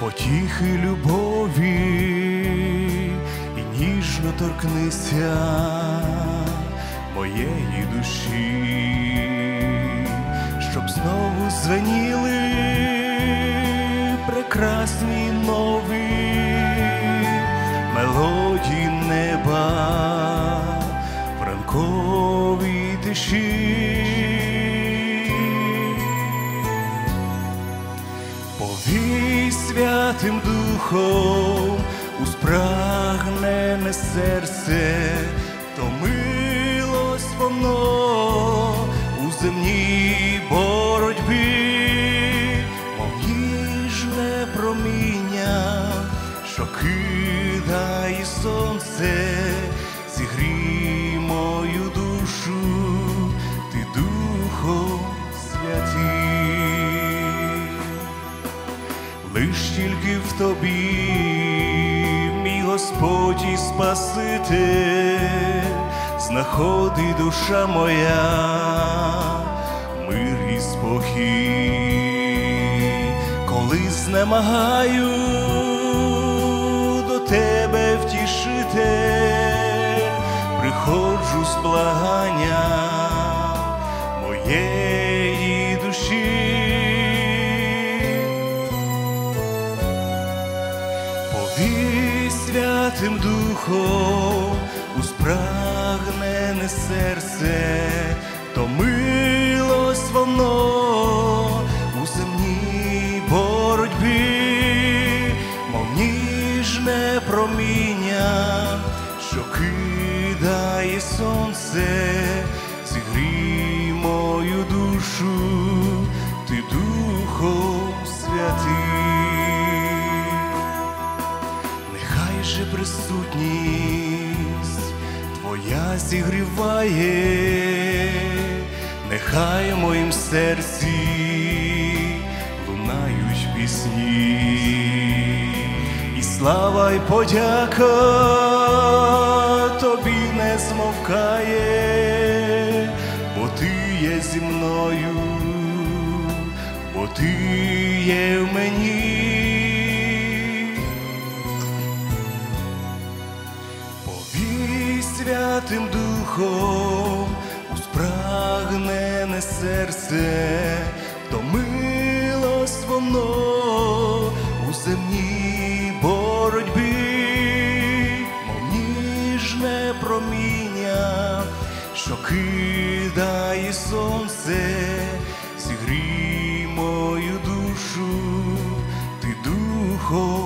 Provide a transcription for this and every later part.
Потіхи любові і ніжно торкнися моєї душі, щоб знову звеніли прекрасні нові мелодії неба в ранковій тиші. Повій святим духом у спрагнене серце, томилось воно у земній проміння, що кидає сонце, зігрій мою душу, ти духом святий. Лиш тільки в тобі, мій Господь і Спаситель, знаходить душа моя, мир і спокій, знемагаю до тебе втішити, приходжу з благання моєї душі. Повій святим духом у спрагнене серце, томилось що кидає сонце, зігрій мою душу, ти духом святий. Нехай же присутність Твоя зігріває, нехай в моїм серці лунають пісні, слава й подяка змовкає, бо ти є зі мною, бо ти є в мені. Повій святим духом у спрагнене серце, томилось воно сонце, зігрій мою душу, ти духом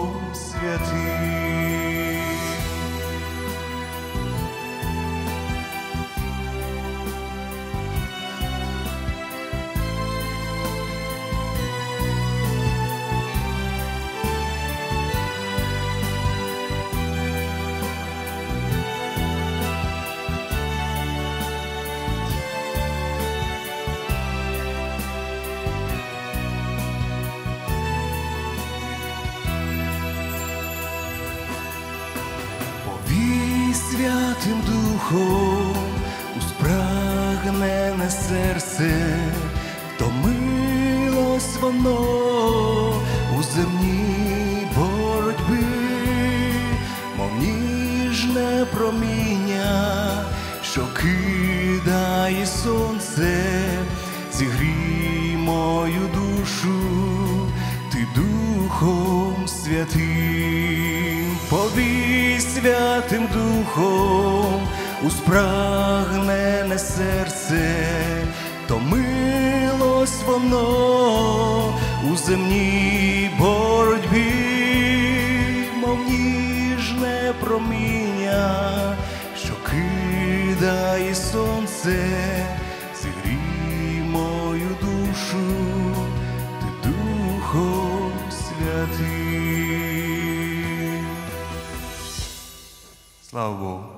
святим духом у спрагнене серце, томилось воно у земній боротьбі, мов ніжне проміння, що кидає сонце, зігрій мою душу, ти духом святим, повій святим духом у спрагнене серце, томилось воно у земній боротьбі, мов ніжне проміння, що кидає сонце, святим. Слава Богу.